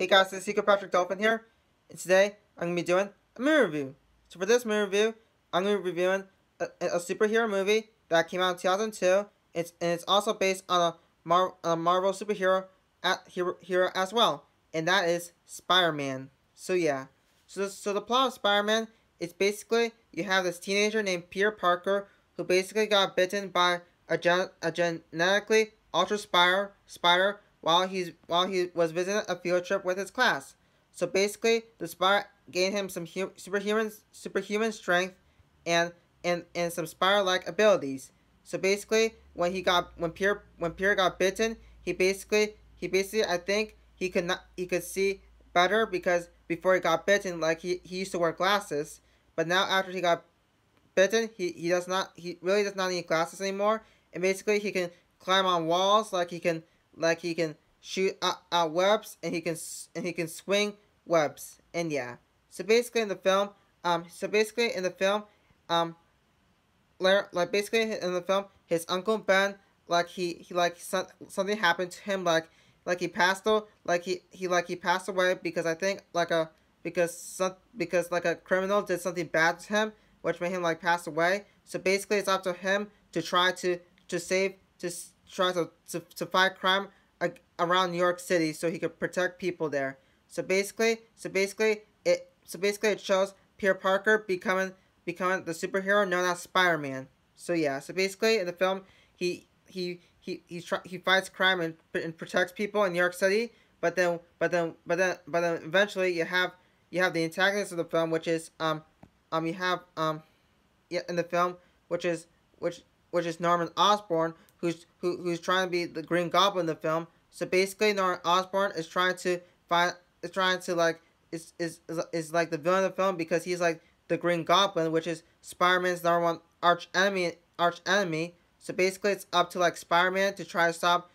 Hey guys, it's Hugo Patrick Dolphin here, and today I'm going to be doing a movie review. So for this movie review, I'm going to be reviewing a, a superhero movie that came out in 2002. It's and it's also based on a, Mar a Marvel superhero at, hero, hero as well, and that is Spider-Man. So yeah, so so the plot of Spider-Man is basically you have this teenager named Peter Parker who basically got bitten by a, gen a genetically altered spider spider while he's while he was visiting a field trip with his class. So basically, the spider gained him some superhuman superhuman strength and and and some spider-like abilities. So basically, when he got when Pierre when Pierre got bitten, he basically he basically I think he could not he could see better because before he got bitten, like he, he used to wear glasses, but now after he got bitten, he, he does not he really does not need glasses anymore, and basically he can climb on walls like he can like he can shoot out, out webs and he can and he can swing webs and yeah. So basically in the film, um, so basically in the film, um, like basically in the film, his uncle Ben, like he he like some, something happened to him, like like he passed though, like he he like he passed away because I think like a because some because like a criminal did something bad to him, which made him like pass away. So basically, it's up to him to try to to save to try to, to, to fight crime around New York City so he could protect people there. So basically, so basically it so basically it shows Peter Parker becoming becoming the superhero known as Spider-Man. So yeah, so basically in the film he he he he try, he fights crime and, and protects people in New York City, but then but then but then but then eventually you have you have the antagonist of the film which is um um you have um yeah in the film which is which which is Norman Osborn who's who, who's trying to be the Green Goblin in the film. So basically, Norman Osborn is trying to find is trying to like is is is, like the villain of the film because he's like the Green Goblin, which is Spider-Man's number one arch enemy arch enemy. So basically, it's up to like Spider-Man to try to stop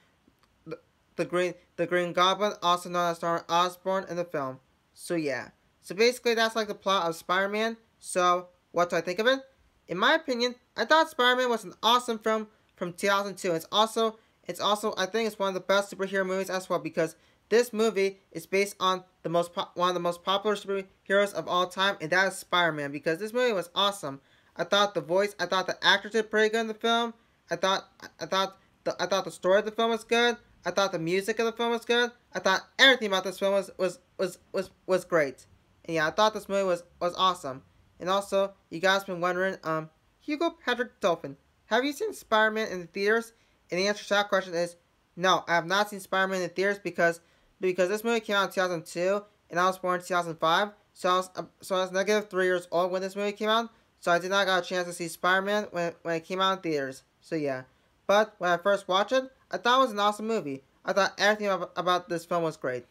the, the Green the Green Goblin, also known as Norman Osborn in the film. So yeah. So basically, that's like the plot of Spider-Man. So what do I think of it? In my opinion, I thought Spider-Man was an awesome film from 2002. It's also it's also I think it's one of the best superhero movies as well because this movie is based on the most one of the most popular superheroes of all time, and that is Spider-Man. Because this movie was awesome. I thought the voice, I thought the actors did pretty good in the film. I thought I thought the I thought the story of the film was good. I thought the music of the film was good. I thought everything about this film was was was was, was great. And yeah, I thought this movie was was awesome. And also, you guys been wondering, um, Hugo Patrick Dolphin, have you seen Spider-Man in the theaters? And the answer to that question is no. I have not seen Spider-Man in the theaters because because this movie came out in 2002 and I was born in 2005. So I was uh, so I was negative three years old when this movie came out. So I did not get a chance to see Spider-Man when when it came out in theaters. So yeah. But when I first watched it, I thought it was an awesome movie. I thought everything about this film was great.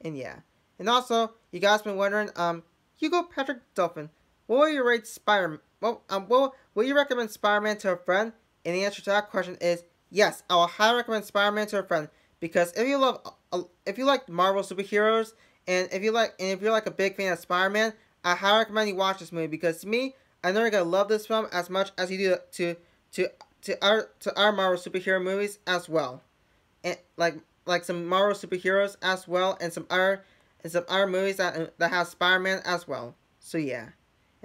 And yeah. And also, you guys been wondering, um, Hugo Patrick Dolphin, will you rate Spider? Well, um, will will you recommend Spider-Man to a friend? And the answer to that question is yes. I will highly recommend Spider-Man to a friend because if you love, uh, if you like Marvel superheroes, and if you like, and if you're like a big fan of Spider-Man, I highly recommend you watch this movie because to me, I know you're gonna love this film as much as you do to to to our to our Marvel superhero movies as well, and like like some Marvel superheroes as well, and some other and some other movies that that have Spider-Man as well. So yeah.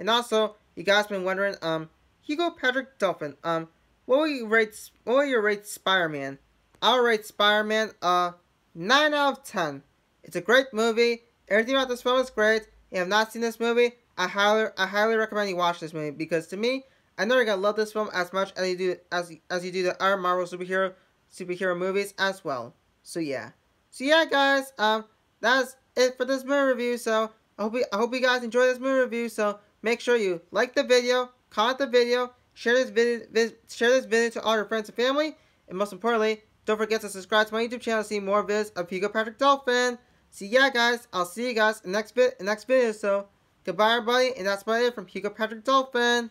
And also, you guys been wondering, um, Hugo Patrick Dolphin, um, what will you rate, what will you rate Spider-Man? I'll rate Spider-Man, uh, 9 out of 10. It's a great movie. Everything about this film is great. If you have not seen this movie, I highly, I highly recommend you watch this movie because to me, I know you're gonna love this film as much as you do as as you do the other Marvel superhero superhero movies as well. So yeah, so yeah, guys, um, that's it for this movie review. So I hope you, I hope you guys enjoy this movie review. So Make sure you like the video, comment the video, share this video, share this video to all your friends and family, and most importantly, don't forget to subscribe to my YouTube channel to see more videos of Hugo Patrick Dolphin. See ya, guys. I'll see you guys in next bit, next video. So goodbye, everybody, and that's about it from Hugo Patrick Dolphin.